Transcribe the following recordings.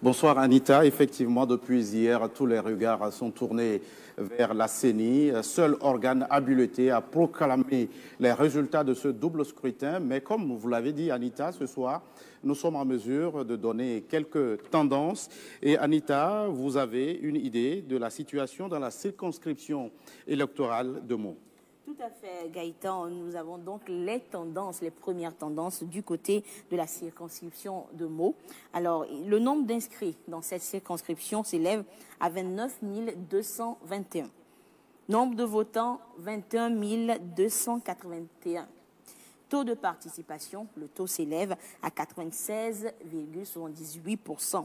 Bonsoir. Anita. Effectivement, depuis hier, tous les regards sont tournés vers la CENI, seul organe habilité à proclamer les résultats de ce double scrutin. Mais comme vous l'avez dit, Anita, ce soir, nous sommes en mesure de donner quelques tendances. Et Anita, vous avez une idée de la situation dans la circonscription électorale de Meaux. À fait, Gaëtan. Nous avons donc les tendances, les premières tendances du côté de la circonscription de Meaux. Alors, le nombre d'inscrits dans cette circonscription s'élève à 29 221. Nombre de votants, 21 281. Taux de participation, le taux s'élève à 96,78%.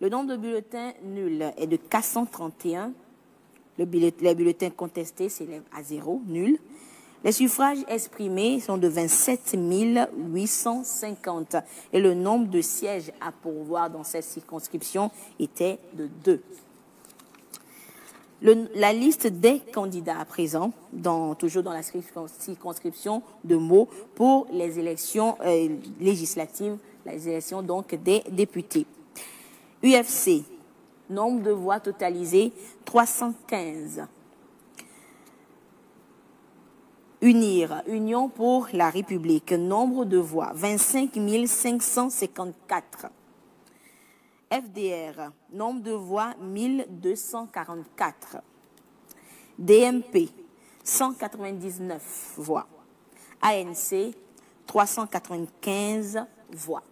Le nombre de bulletins nuls est de 431 le les bulletins contestés s'élèvent à zéro, nul. Les suffrages exprimés sont de 27 850 et le nombre de sièges à pourvoir dans cette circonscription était de deux. la liste des candidats à présent, toujours dans la circonscription de Meaux, pour les élections euh, législatives, les élections donc des députés. UFC, Nombre de voix totalisées, 315. Unir, Union pour la République. Nombre de voix, 25 554. FDR, nombre de voix, 1244. DMP, 199 voix. ANC, 395 voix.